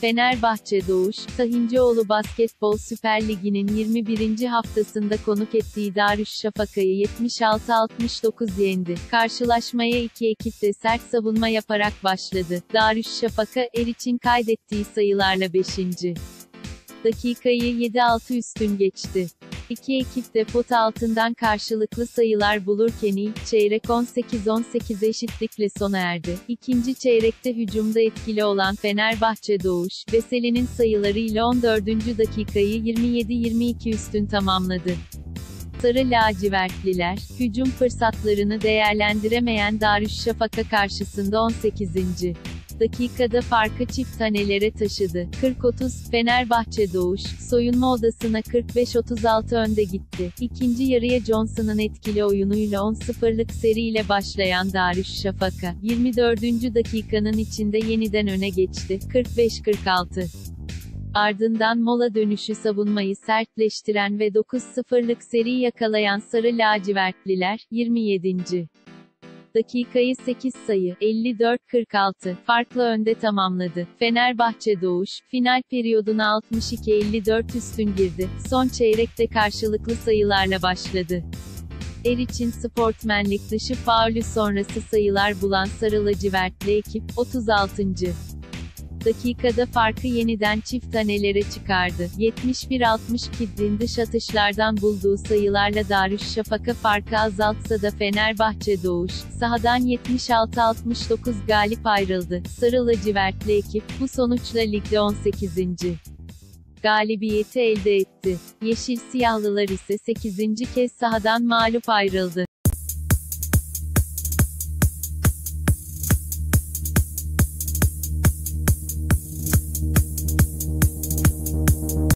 Fenerbahçe Doğuş, Tahincioğlu Basketbol Süper Ligi'nin 21. haftasında konuk ettiği Darüşşafaka'yı 76-69 yendi. Karşılaşmaya iki ekip de sert savunma yaparak başladı. Darüşşafaka, er için kaydettiği sayılarla 5. dakikayı 7-6 üstün geçti. İki ekip de pot altından karşılıklı sayılar bulurken ilk çeyrek 18-18 eşitlikle sona erdi. İkinci çeyrekte hücumda etkili olan Fenerbahçe Doğuş, Veseli'nin sayılarıyla 14. dakikayı 27-22 üstün tamamladı. Sarı lacivertliler, hücum fırsatlarını değerlendiremeyen Darüşşafaka karşısında 18 dakikada farkı çift tanelere taşıdı. 40-30, Fenerbahçe Doğuş, soyunma odasına 45-36 önde gitti. İkinci yarıya Johnson'ın etkili oyunuyla 10-0'lık seriyle başlayan Darüşşafaka, 24. dakikanın içinde yeniden öne geçti. 45-46. Ardından mola dönüşü savunmayı sertleştiren ve 9-0'lık seri yakalayan Sarı lacivertliler, 27 dakikayı 8 sayı 54-46 farklı önde tamamladı. Fenerbahçe Doğuş, final periyoduna 62-54 üstün girdi. Son çeyrekte karşılıklı sayılarla başladı. Er için sportmenlik dışı faulü sonrası sayılar bulan Sarı lacivertli ekip, 36 dakikada farkı yeniden çift tanelere çıkardı. 71-62'din dış atışlardan bulduğu sayılarla Darüşşafaka farkı azaltsa da Fenerbahçe Doğuş, sahadan 76-69 galip ayrıldı. Sarı lacivertli ekip, bu sonuçla ligde 18. galibiyeti elde etti. Yeşil siyahlılar ise 8. kez sahadan mağlup ayrıldı.